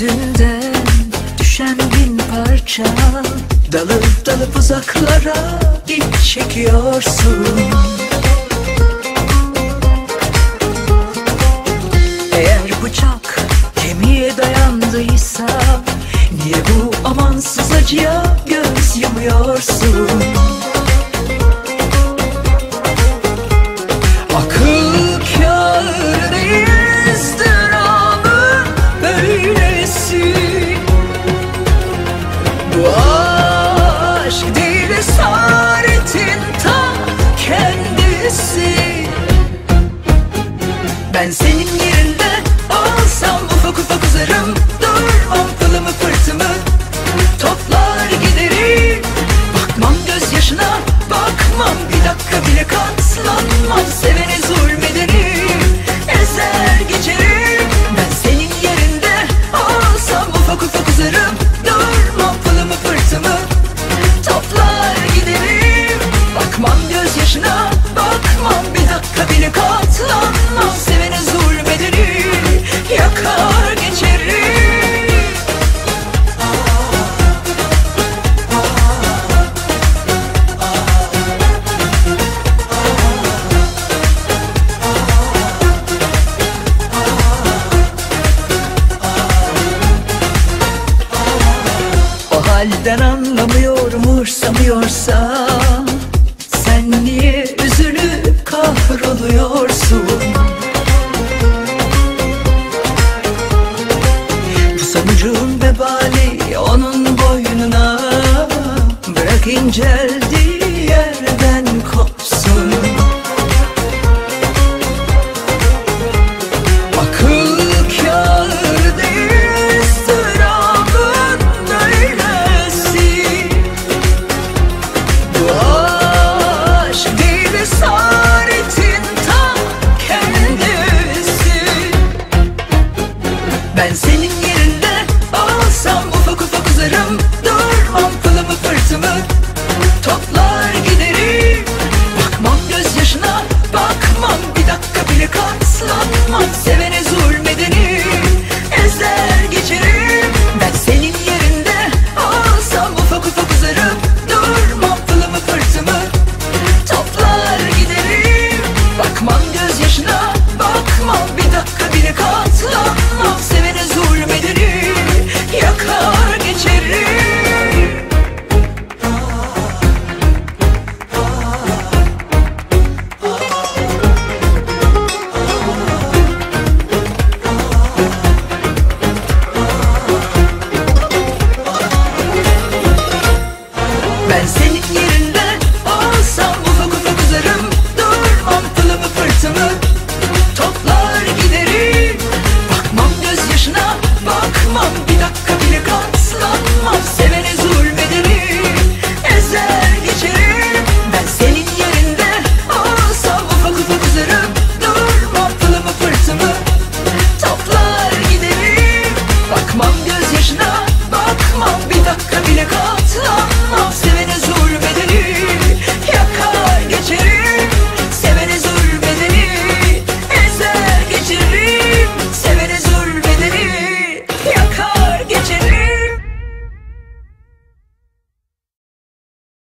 Yüzünden düşen bin parça Dalıp dalıp uzaklara ip çekiyorsun Eğer bıçak kemiğe dayandıysa Niye bu amansız acıya göz yumuyorsun? and singing halden anlamıyor umursamıyorsa Sen niye üzülüp kahroluyorsun? Bu sonucun vebali onun boynuna Bırak incel